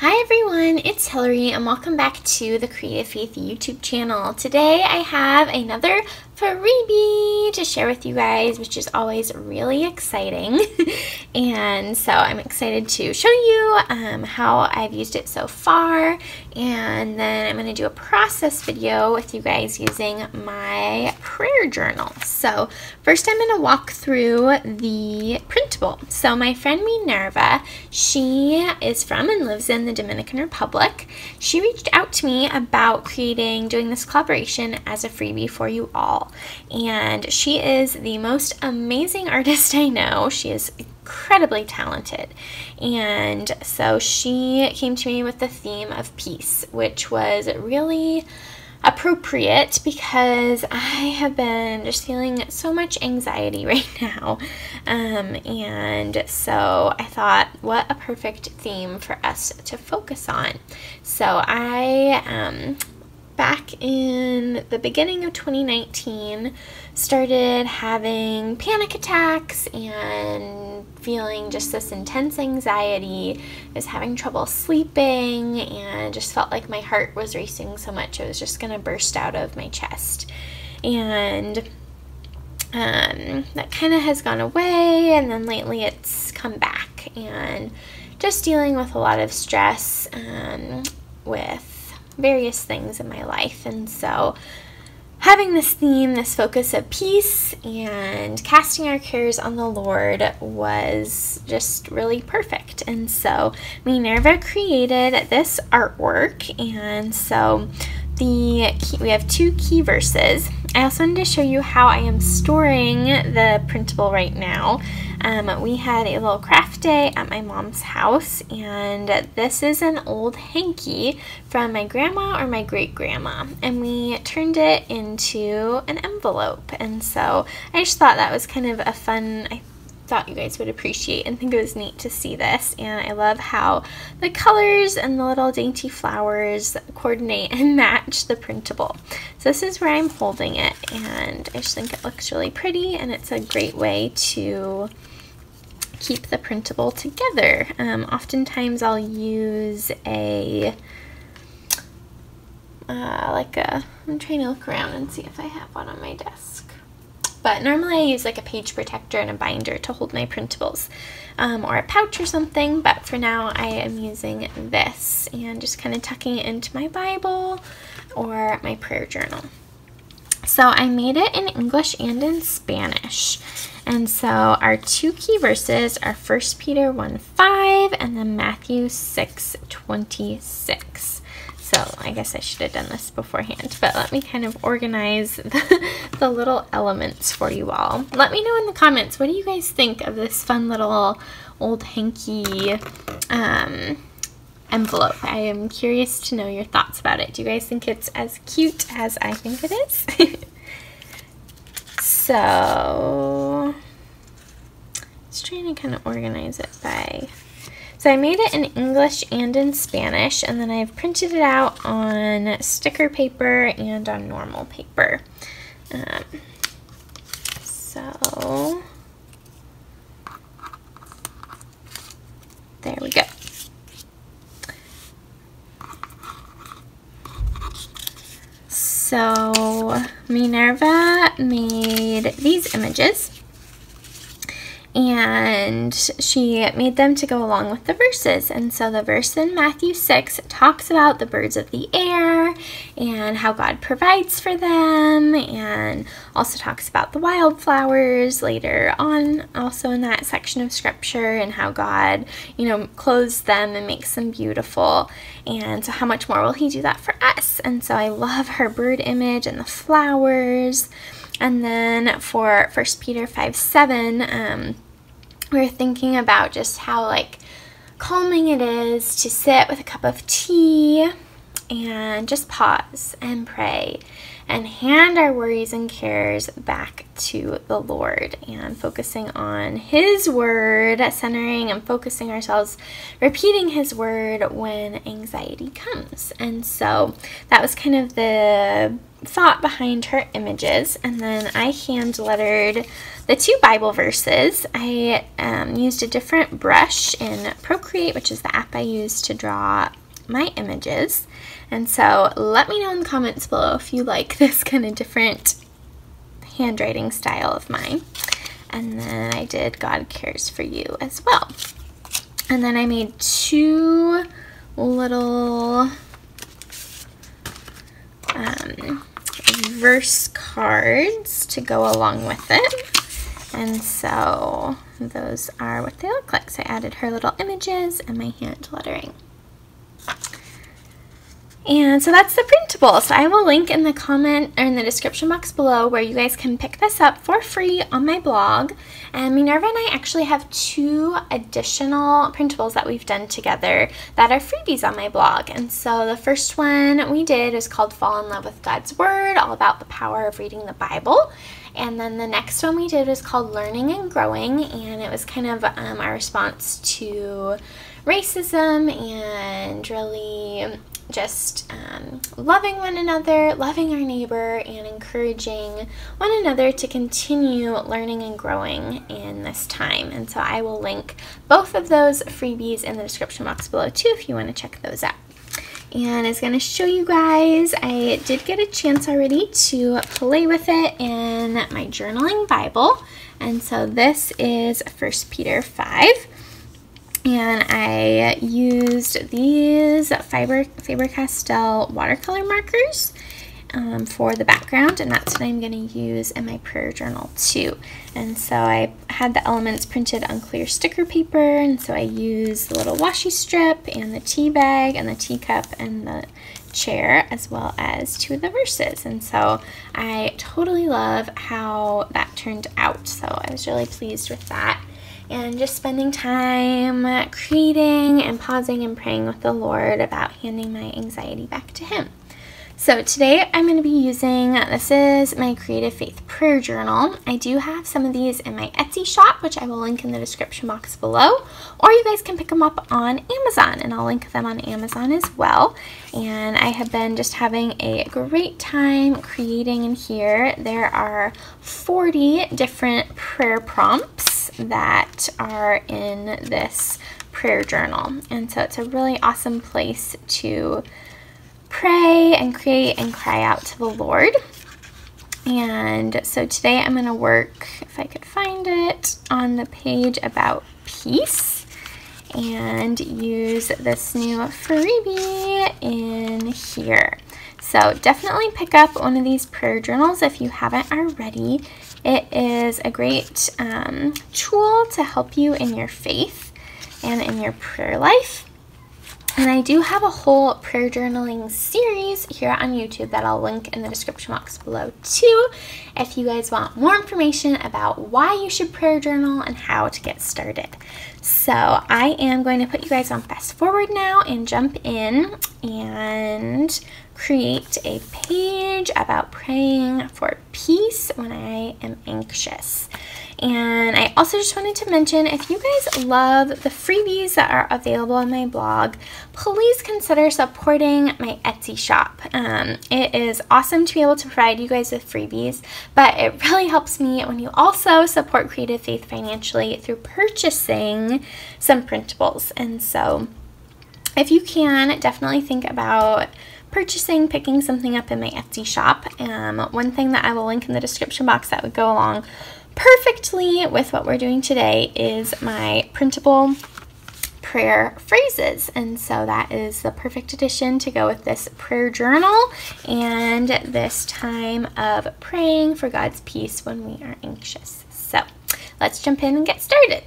Hi everyone, it's Hillary and welcome back to the Creative Faith YouTube channel. Today I have another freebie to share with you guys, which is always really exciting. and so I'm excited to show you um, how I've used it so far. And then I'm going to do a process video with you guys using my prayer journal. So first I'm going to walk through the printable. So my friend Minerva, she is from and lives in the Dominican Republic. She reached out to me about creating, doing this collaboration as a freebie for you all. And she is the most amazing artist I know. She is incredibly talented. And so she came to me with the theme of peace, which was really appropriate because I have been just feeling so much anxiety right now. Um, and so I thought, what a perfect theme for us to focus on. So I um, back in the beginning of 2019 started having panic attacks and feeling just this intense anxiety. I was having trouble sleeping and just felt like my heart was racing so much it was just going to burst out of my chest. And um, that kind of has gone away, and then lately it's come back, and just dealing with a lot of stress um, with various things in my life. And so, having this theme, this focus of peace and casting our cares on the Lord was just really perfect. And so, Minerva created this artwork. And so, the key, we have two key verses. I also wanted to show you how I am storing the printable right now. Um, we had a little craft at my mom's house, and this is an old hanky from my grandma or my great grandma, and we turned it into an envelope. And so I just thought that was kind of a fun. I thought you guys would appreciate and think it was neat to see this and I love how the colors and the little dainty flowers coordinate and match the printable. So this is where I'm holding it and I just think it looks really pretty and it's a great way to keep the printable together. Um, oftentimes I'll use a, uh, like a, I'm trying to look around and see if I have one on my desk. But normally I use like a page protector and a binder to hold my printables um, or a pouch or something. But for now I am using this and just kind of tucking it into my Bible or my prayer journal. So I made it in English and in Spanish. And so our two key verses are 1 Peter 1 5 and then Matthew 6 26. So I guess I should have done this beforehand, but let me kind of organize the, the, little elements for you all. Let me know in the comments, what do you guys think of this fun little old hanky um, envelope? I am curious to know your thoughts about it. Do you guys think it's as cute as I think it is? So, trying to kind of organize it by. So I made it in English and in Spanish, and then I've printed it out on sticker paper and on normal paper. Um, so, there we go. So Minerva made these images and she made them to go along with the verses. And so the verse in Matthew 6 talks about the birds of the air and how God provides for them, and also talks about the wildflowers later on, also in that section of scripture, and how God, you know, clothes them and makes them beautiful. And so, how much more will He do that for us? And so, I love her bird image and the flowers. And then for 1 Peter 5 7, um, we are thinking about just how like calming it is to sit with a cup of tea and just pause and pray and hand our worries and cares back to the Lord and focusing on His word, centering and focusing ourselves, repeating His word when anxiety comes. And so that was kind of the thought behind her images. And then I hand lettered the two Bible verses. I um, used a different brush in Procreate, which is the app I use to draw my images. And so let me know in the comments below if you like this kind of different handwriting style of mine. And then I did God Cares For You as well. And then I made two little um, verse cards to go along with it. And so those are what they look like. So I added her little images and my hand lettering. And so that's the printable. So I will link in the comment or in the description box below where you guys can pick this up for free on my blog. And Minerva and I actually have two additional printables that we've done together that are freebies on my blog. And so the first one we did is called Fall in Love with God's Word, all about the power of reading the Bible. And then the next one we did was called Learning and Growing, and it was kind of um, our response to racism and really just um, loving one another, loving our neighbor, and encouraging one another to continue learning and growing in this time. And so I will link both of those freebies in the description box below too if you want to check those out. And I was going to show you guys, I did get a chance already to play with it in my journaling Bible. And so this is 1 Peter 5 and I used these Faber, Faber-Castell watercolor markers um, for the background. And that's what I'm going to use in my prayer journal too. And so I had the elements printed on clear sticker paper. And so I used the little washi strip and the tea bag and the teacup and the chair as well as two of the verses. And so I totally love how that turned out. So I was really pleased with that and just spending time creating and pausing and praying with the Lord about handing my anxiety back to Him. So today I'm going to be using, this is my Creative Faith Prayer Journal. I do have some of these in my Etsy shop, which I will link in the description box below, or you guys can pick them up on Amazon, and I'll link them on Amazon as well. And I have been just having a great time creating in here. There are 40 different prayer prompts that are in this prayer journal. And so it's a really awesome place to pray and create and cry out to the Lord. And so today I'm going to work, if I could find it, on the page about peace and use this new freebie in here. So definitely pick up one of these prayer journals if you haven't already. It is a great um, tool to help you in your faith and in your prayer life. And I do have a whole prayer journaling series here on YouTube that I'll link in the description box below too if you guys want more information about why you should prayer journal and how to get started. So I am going to put you guys on fast forward now and jump in and create a page about praying for peace when I am anxious. And I also just wanted to mention if you guys love the freebies that are available on my blog, please consider supporting my Etsy shop. Um, it is awesome to be able to provide you guys with freebies, but it really helps me when you also support Creative Faith financially through purchasing some printables. And so if you can, definitely think about purchasing, picking something up in my Etsy shop. Um, one thing that I will link in the description box that would go along perfectly with what we're doing today is my printable prayer phrases. And so that is the perfect addition to go with this prayer journal and this time of praying for God's peace when we are anxious. So let's jump in and get started.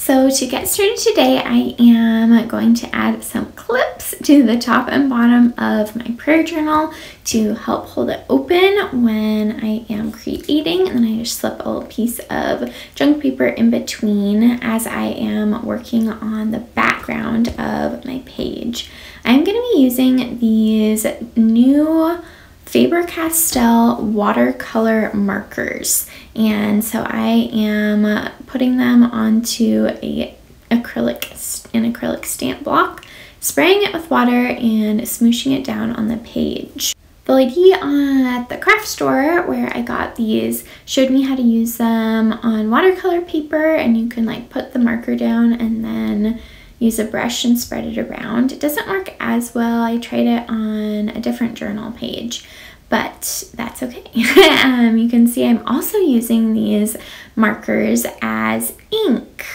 So to get started today, I am going to add some clips to the top and bottom of my prayer journal to help hold it open when I am creating. And then I just slip a little piece of junk paper in between as I am working on the background of my page. I'm going to be using these new Faber-Castell watercolor markers. And so I am putting them onto a acrylic an acrylic stamp block, spraying it with water and smooshing it down on the page. The lady at the craft store where I got these showed me how to use them on watercolor paper and you can like put the marker down and then use a brush and spread it around. It doesn't work as well. I tried it on a different journal page but that's okay. um, you can see I'm also using these markers as ink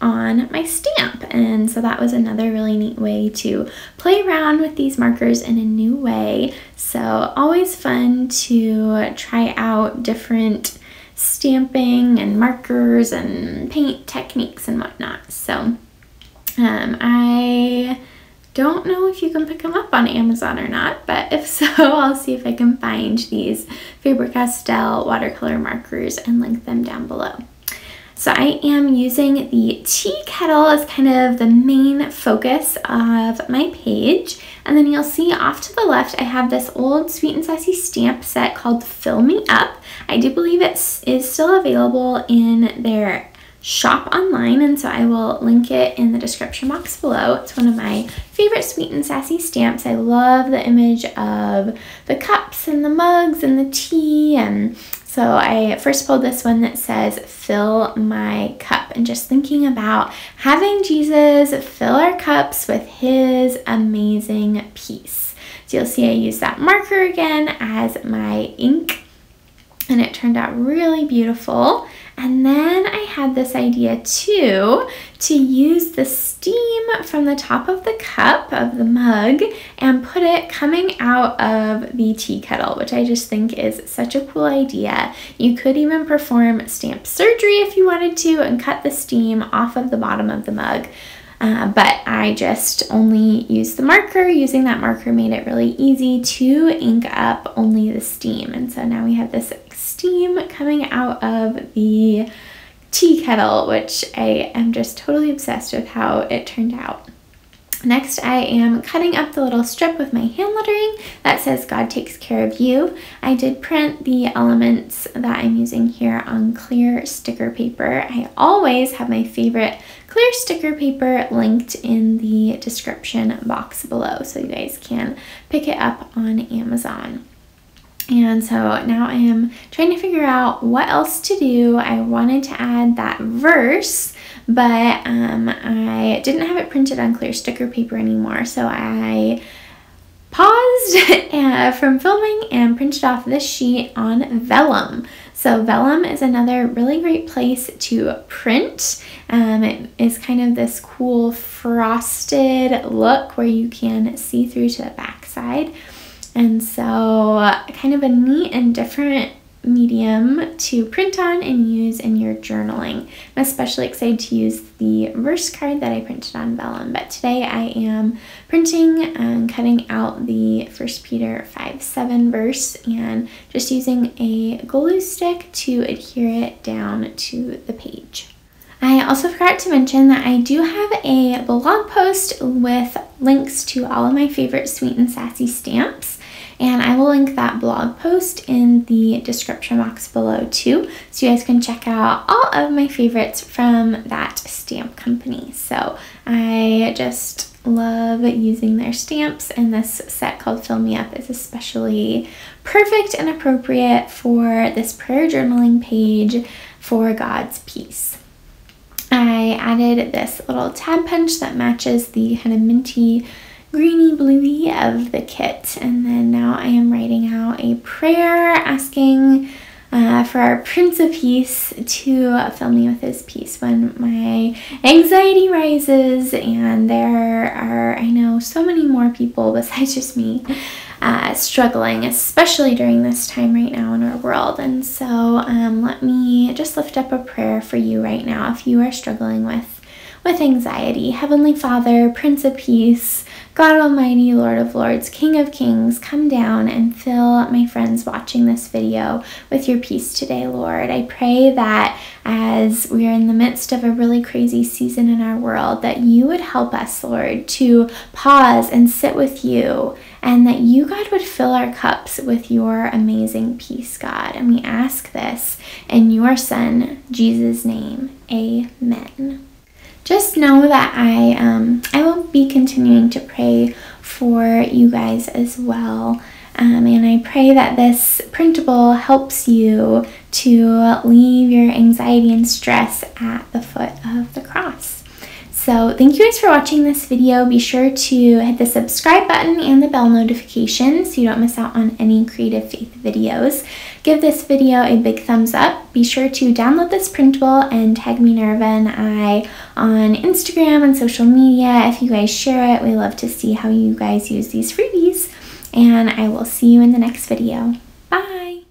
on my stamp and so that was another really neat way to play around with these markers in a new way so always fun to try out different stamping and markers and paint techniques and whatnot so um, I don't know if you can pick them up on Amazon or not, but if so, I'll see if I can find these Faber-Castell watercolor markers and link them down below. So I am using the tea kettle as kind of the main focus of my page. And then you'll see off to the left, I have this old Sweet and Sassy stamp set called Fill Me Up. I do believe it is still available in their shop online and so I will link it in the description box below. It's one of my favorite sweet and sassy stamps. I love the image of the cups and the mugs and the tea and so I first pulled this one that says fill my cup and just thinking about having Jesus fill our cups with his amazing peace. So you'll see I use that marker again as my ink and it turned out really beautiful. And then I had this idea too to use the steam from the top of the cup of the mug and put it coming out of the tea kettle, which I just think is such a cool idea. You could even perform stamp surgery if you wanted to and cut the steam off of the bottom of the mug. Uh, but I just only used the marker. Using that marker made it really easy to ink up only the steam. And so now we have this steam coming out of the tea kettle, which I am just totally obsessed with how it turned out. Next, I am cutting up the little strip with my hand lettering that says God takes care of you. I did print the elements that I'm using here on clear sticker paper. I always have my favorite clear sticker paper linked in the description box below so you guys can pick it up on Amazon. And so now I am trying to figure out what else to do. I wanted to add that verse, but um, I didn't have it printed on clear sticker paper anymore. So I paused from filming and printed off this sheet on vellum. So vellum is another really great place to print. Um, it is kind of this cool frosted look where you can see through to the back side. And so uh, kind of a neat and different medium to print on and use in your journaling. I'm especially excited to use the verse card that I printed on vellum, but today I am printing and cutting out the 1 Peter 5 7 verse and just using a glue stick to adhere it down to the page. I also forgot to mention that I do have a blog post with links to all of my favorite sweet and sassy stamps and I will link that blog post in the description box below too so you guys can check out all of my favorites from that stamp company. So I just love using their stamps and this set called Fill Me Up is especially perfect and appropriate for this prayer journaling page for God's peace. I added this little tab punch that matches the kind of minty greeny bluey of the kit. And then now I am writing out a prayer asking uh, for our Prince of Peace to fill me with his peace when my anxiety rises and there are, I know, so many more people besides just me uh, struggling, especially during this time right now in our world. And so um, let me just lift up a prayer for you right now if you are struggling with with anxiety. Heavenly Father, Prince of Peace, God Almighty, Lord of Lords, King of Kings, come down and fill my friends watching this video with your peace today, Lord. I pray that as we are in the midst of a really crazy season in our world, that you would help us, Lord, to pause and sit with you, and that you, God, would fill our cups with your amazing peace, God. And we ask this in your Son, Jesus' name. Amen just know that I um, I will be continuing to pray for you guys as well. Um, and I pray that this printable helps you to leave your anxiety and stress at the foot of the cross. So thank you guys for watching this video. Be sure to hit the subscribe button and the bell notification so you don't miss out on any Creative Faith videos. Give this video a big thumbs up. Be sure to download this printable and tag Minerva and I on Instagram and social media. If you guys share it, we love to see how you guys use these freebies. And I will see you in the next video. Bye!